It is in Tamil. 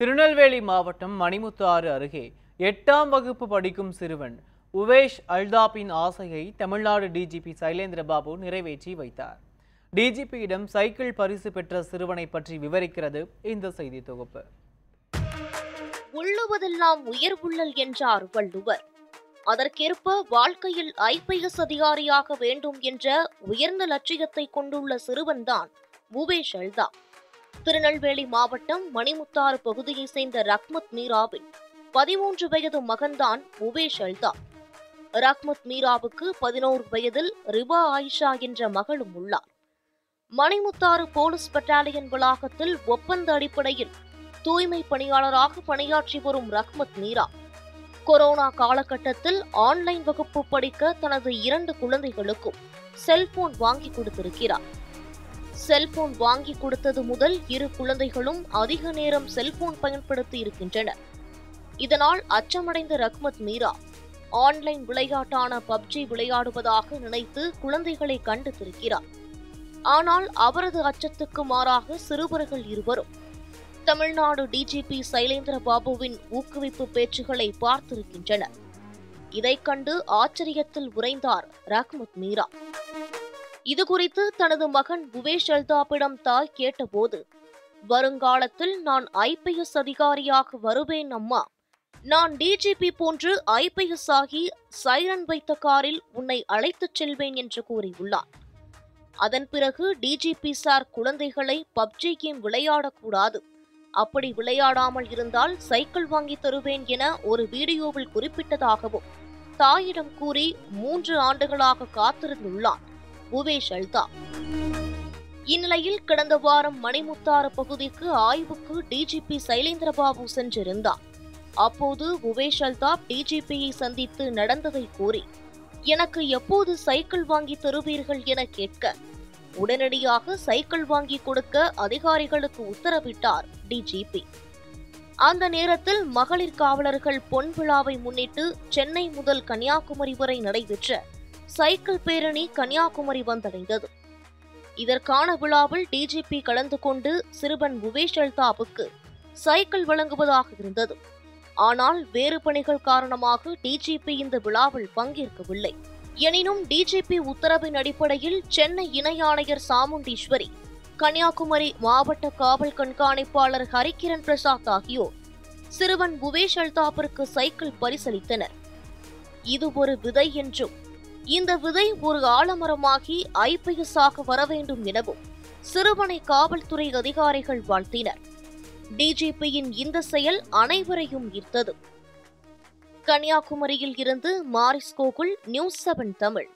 திருநெல்வேலி மாவட்டம் மணிமுத்தாறு அருகே எட்டாம் வகுப்பு படிக்கும் சிறுவன் உவேஷ் அல்தாப்பின் ஆசையை தமிழ்நாடு டிஜிபி சைலேந்திரபாபு நிறைவேற்றி வைத்தார். டிஜிபியிடம் சைக்கிள் பரிசு பெற்ற சிறுவனை பற்றி விவரிக்கிறது இந்த செய்தி தொகுப்பு. உள்ளுவதெல்லாம் உயர் உள்ளல் என்றார் வள்ளுவர். அதற்கேற்ப வாழ்க்கையில் ஐபிஎஸ் அதிகாரியாக வேண்டும் என்ற உயர்ந்த லட்சியத்தை கொண்டுள்ள சிறுவன்தான் உவேஷ் அல்தா திருநெல்வேலி மாவட்டம் மணிமுத்தாறு பகுதியைச் சேர்ந்த ரஹ்மத் மீராவின் பதிமூன்று வயது மகன்தான் உபேஷ் அல்தா. ரக்மத் மீராவுக்கு பதினோரு வயதில் ரிபா ஆயிஷா என்ற மகளும் உள்ளார். மணிமுத்தாறு போலீஸ் பட்டாலியன் வளாகத்தில் ஒப்பந்த அடிப்படையில் தூய்மை பணியாளராக பணியாற்றி வரும் ரஹ்மத் மீரா கொரோனா காலகட்டத்தில் ஆன்லைன் வகுப்பு படிக்க தனது இரண்டு குழந்தைகளுக்கும் செல்போன் வாங்கி கொடுத்திருக்கிறார். செல்போன் வாங்கி கொடுத்தது முதல் இரு குழந்தைகளும் அதிக நேரம் செல்போன் பயன்படுத்தி இருக்கின்றனர். இதனால் அச்சமடைந்த ரக்மத் மீரா ஆன்லைன் விளையாட்டான பப்ஜி விளையாடுவதாக நினைத்து குழந்தைகளை கண்டித்திருக்கிறார் ஆனால் அவரது அச்சத்துக்கு மாறாக சிறுவர்கள் இருவரும் தமிழ்நாடு டிஜிபி சைலேந்திர பாபுவின் ஊக்குவிப்பு பேச்சுகளை பார்த்திருக்கின்றனர். இதைக் கண்டு ஆச்சரியத்தில் உறைந்தார் ரஹ்மத் மீரா. இதுகுறித்து தனது மகன் புவேஷ் அல்தாப்பிடம் தாய் கேட்டபோது வருங்காலத்தில் நான் ஐபிஎஸ் அதிகாரியாக வருவேன் அம்மா. நான் டிஜிபி போன்று ஐபிஎஸ் ஆகி சைரன் வைத்த காரில் உன்னை அழைத்துச் செல்வேன் என்று கூறியுள்ளார் அதன் பிறகு டிஜிபி சார் குழந்தைகளை பப்ஜி கேம் விளையாடக்கூடாது. அப்படி விளையாடாமல் இருந்தால் சைக்கிள் வாங்கி தருவேன் என ஒரு வீடியோவில் குறிப்பிட்டதாகவும் தாயிடம் கூறி மூன்று ஆண்டுகளாக காத்திருந்துள்ளான். உவேஷ் அல்தா. இந்நிலையில் கடந்த வாரம் மணிமுத்தாறு பகுதிக்கு ஆய்வுக்கு டிஜிபி சைலேந்திரபாபு சென்றிருந்தார். அப்போது உவேஷ் அல்தாப் டிஜிபியை சந்தித்து நடந்ததை கூறி எனக்கு எப்போது சைக்கிள் வாங்கி தருவீர்கள் என கேட்க உடனடியாக சைக்கிள் வாங்கி கொடுக்க அதிகாரிகளுக்கு உத்தரவிட்டார் டிஜிபி அந்த நேரத்தில் மகளிர் காவலர்கள் பொன் விழாவை முன்னிட்டு சென்னை முதல் கன்னியாகுமரி வரை நடைபெற்ற சைக்கிள் பேரணி கன்னியாகுமரி வந்தடைந்தது. இதற்கான விழாவில் டிஜிபி கலந்து கொண்டு சிறுவன் புவேஷ் அல்தாப்புக்கு சைக்கிள் வழங்குவதாக இருந்தது. ஆனால் வேறு பணிகள் காரணமாக டிஜிபி இந்த விழாவில் பங்கேற்கவில்லை. எனினும் டிஜிபி உத்தரவின் அடிப்படையில் சென்னை இணை ஆணையர் சாமுண்டீஸ்வரி கன்னியாகுமரி மாவட்ட காவல் கண்காணிப்பாளர் ஹரிகிரண் பிரசாத் ஆகியோர் சிறுவன் புவேஷ் அல்தாப்பிற்கு சைக்கிள் பரிசளித்தனர். இது ஒரு விதை என்றும் இந்த விதை ஒரு ஆலமரமாகி ஐபிஎஸ் ஆக வர வேண்டும் எனவும் சிறுவனை காவல்துறை அதிகாரிகள் வாழ்த்தினர். டிஜிபியின் இந்த செயல் அனைவரையும் ஈர்த்தது. கன்னியாகுமரியில் இருந்து மாரிஸ் கோகுல் நியூஸ் செவன் தமிழ்.